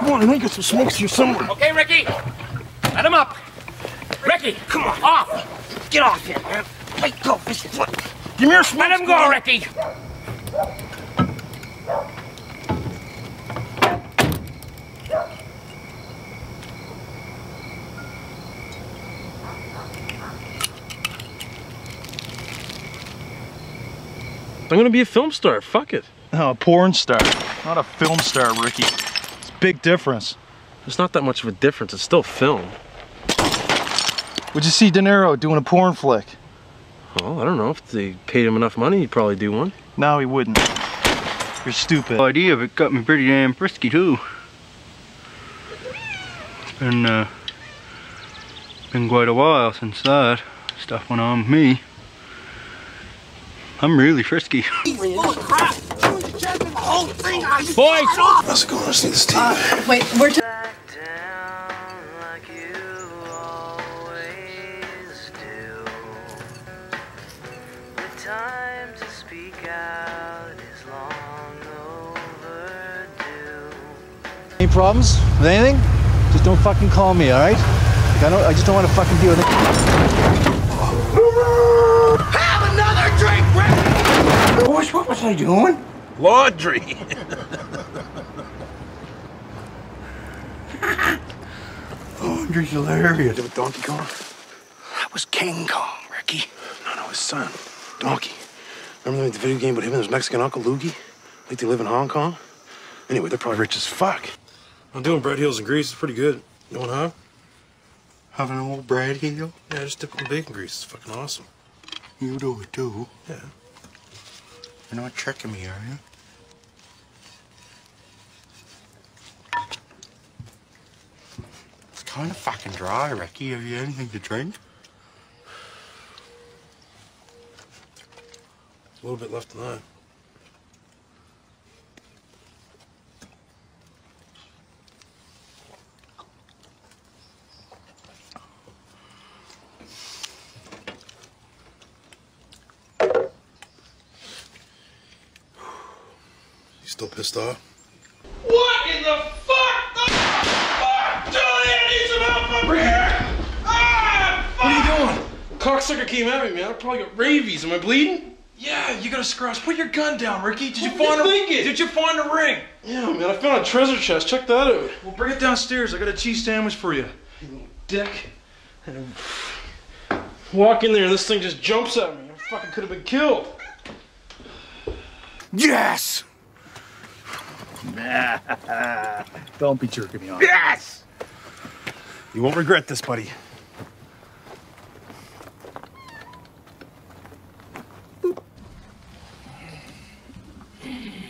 Come on, I know you some smokes here somewhere. Okay, Ricky. Let him up. Ricky, come on, off. Get off here, man. Let go, this foot. Give me your smokes. Let him go, Ricky. I'm gonna be a film star. Fuck it. No, a porn star, not a film star, Ricky. It's a big difference. There's not that much of a difference. It's still film. Would you see De Niro doing a porn flick? Well, I don't know. If they paid him enough money, he'd probably do one. No, he wouldn't. You're stupid. The idea of it got me pretty damn frisky too. It's been uh, been quite a while since that stuff went on with me. I'm really frisky. Boys! How's it going? I just need this TV. Uh, wait, we're t- like you always do. The time to speak out is long overdue. Any problems with anything? Just don't fucking call me, all right? Like, I don't. I just don't want to fucking deal with it. Have another drink, Ricky! Boys, what was I doing? Laundry. Laundry's hilarious. with Donkey Kong? That was King Kong, Ricky. No, no, his son, Donkey. Remember they the video game about him and his Mexican uncle Loogie? Like they live in Hong Kong? Anyway, they're probably rich as fuck. I'm doing bread heels and grease. It's pretty good. You want to have? Having an old bread heel? Yeah, just dip it in bacon grease. It's fucking awesome. You do it too. Yeah. You're not checking me, are you? Kind of fucking dry, Ricky. Have you anything to drink? A little bit left in that. You still pissed off? What in the fuck? The fuck? Julie, I need some help over here! Ah, What are you doing? Cocksucker came at me, man. I probably got rabies. Am I bleeding? Yeah, you got a scratch. Put your gun down, Ricky. Did you What were find you a thinking? Did you find a ring? Yeah, man. I found a treasure chest. Check that out. Well, bring it downstairs. I got a cheese sandwich for you. You Dick. And walk in there and this thing just jumps at me. I fucking could have been killed. Yes! Don't be jerking me off. Yes! You won't regret this, buddy.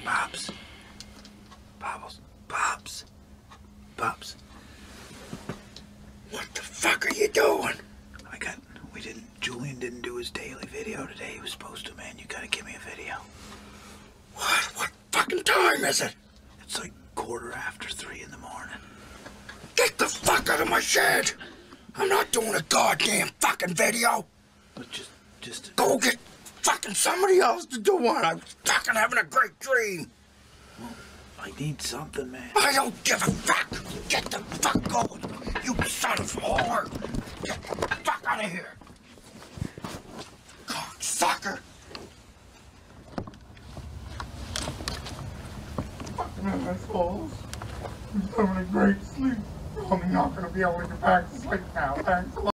Pops. Pops. Pops. Pops. What the fuck are you doing? I got. We didn't. Julian didn't do his daily video today. He was supposed to, man. You gotta give me a video. What? What fucking time is it? It's like quarter after three in the the fuck out of my shed! I'm not doing a goddamn fucking video! But just, just. Go get fucking somebody else to do one! I'm fucking having a great dream! I need something, man. I don't give a fuck! Get the fuck going! You son of a whore! Get the fuck out of here! Cocksucker! Fucking assholes. I'm having a great sleep. I'm not gonna be able to get back to sleep now. Thanks a lot.